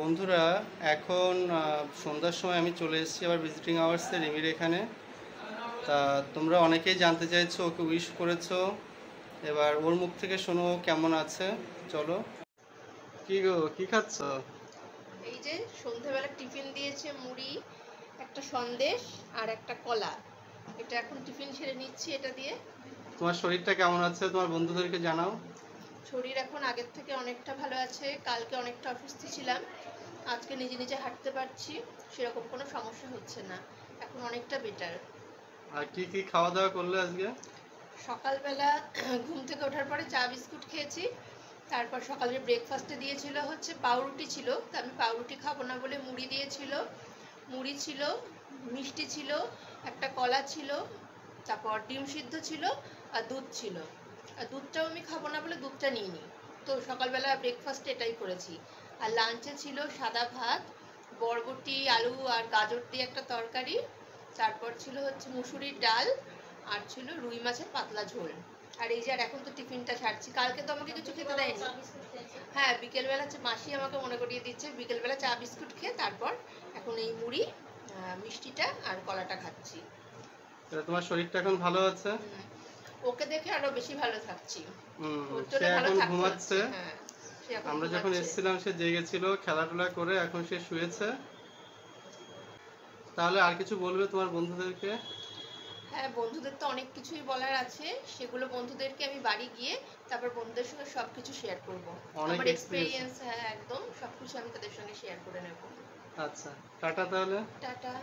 বন্ধুরা এখন সন্ধ্যার সময় আমি চলে এসেছি আবার ভিজিটিং আওয়ার্সে রিমির এখানে। তা তোমরা অনেকেই জানতে চাইছো ওকে উইশ করেছ। এবার ওর মুখ থেকে শোনো কেমন আছে। চলো। কি গো কি খাচ্ছ? এই যে সন্ধ্যাবেলা টিফিন দিয়েছে মুড়ি একটা সন্দেশ আর একটা কলা। এটা এখন টিফিন ছেড়ে নিচ্ছি এটা দিয়ে। তোমার শরীরটা কেমন আছে? তোমার বন্ধুদেরকে জানাও। শরীর এখন আগের থেকে অনেকটা ভালো আছে কালকে অনেকটা অসুস্থ ছিলাম আজকে নিজে নিজে হাঁটতে পারছি সেরকম কোনো সমস্যা হচ্ছে না এখন অনেকটা বেটার আর কি কি খাওয়া দাওয়া করলে আজকে? সকালবেলা ঘুম থেকে ওঠার পরে চা বিস্কুট খেয়েছি তারপর সকালের ব্রেকফাস্টে দিয়েছিল হচ্ছে পাউরুটি ছিল তা আমি পাউরুটি খাব না বলে মুড়ি দিয়েছিল মুড়ি ছিল মিষ্টি ছিল একটা কলা ছিল তারপর ডিম সিদ্ধ ছিল আর দুধ ছিল। আর দুধটাও আমি খাব না বলে দুধটা নিইনি। তো সকালবেলা ব্রেকফাস্ট এটাই করেছি। আর লাঞ্চে ছিল সাদা ভাত বরবটি আলু আর গাজর দিয়ে একটা তরকারি তারপর ছিল হচ্ছে মুসুরির ডাল আর ছিল রুই মাছের পাতলা ঝোল। আর এই যে আর এখন তো টিফিনটা ছাড়ছি। কালকে তো আমাকে কিছু খেতে দেয়নি। হ্যাঁ বিকেলবেলা হচ্ছে মাসি আমাকে মনে করিয়ে দিচ্ছে বিকেলবেলা চা বিস্কুট খেয়ে তারপর এখন এই মুড়ি মিষ্টিটা আর কলাটা খাচ্ছি। তোমার শরীরটা এখন ভালো আছে। ওকে দেখে আরও বেশি ভালো থাকছি। ওর সে এখন ঘুমাচ্ছে। হ্যাঁ আমরা যখন এসেছিলাম সে জেগেছিল খেলাধুলা করে এখন সে শুয়েছে। তাহলে আর কিছু বলবে তোমার বন্ধুদেরকে? হ্যাঁ বন্ধুদের তো অনেক কিছুই বলার আছে। সেগুলো বন্ধুদেরকে আমি বাড়ি গিয়ে তারপর বন্ধুদের সঙ্গে সব কিছু শেয়ার করব। অনেক আমার। এক্সপিরিয়েন্স হ্যাঁ একদম। সব কিছু আমি তাদের সঙ্গে শেয়ার করে নেব। আচ্ছা টাটা তাহলে। টাটা।